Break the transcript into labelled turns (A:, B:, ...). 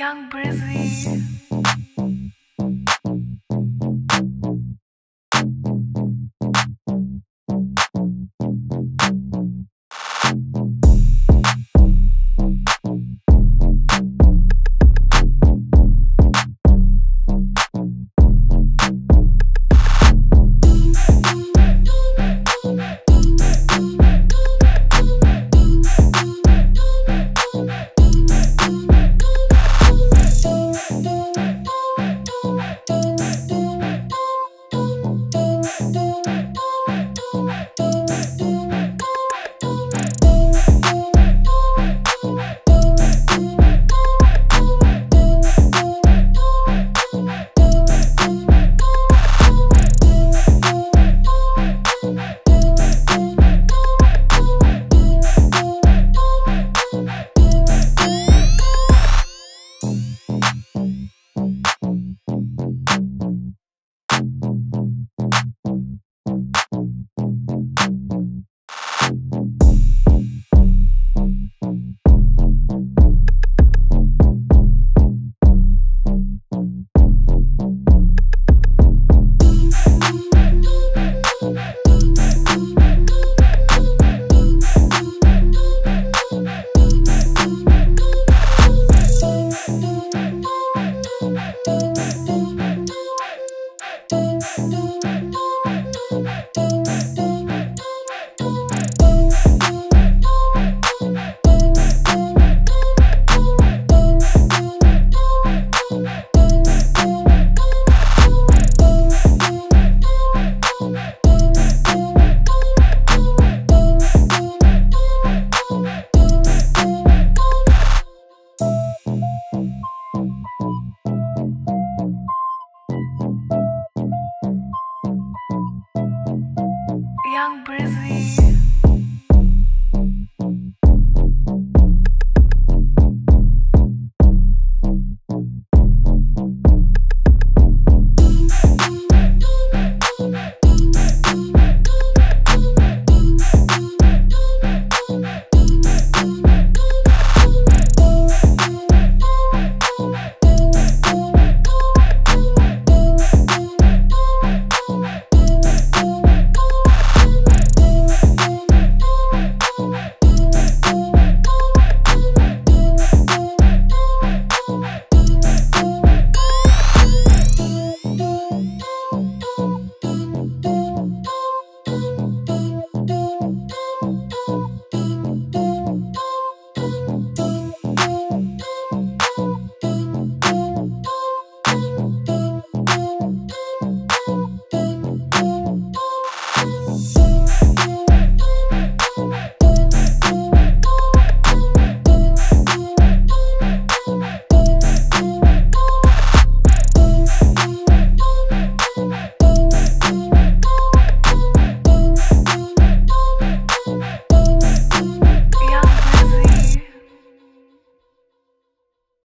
A: Young Brizzy. young Brazil.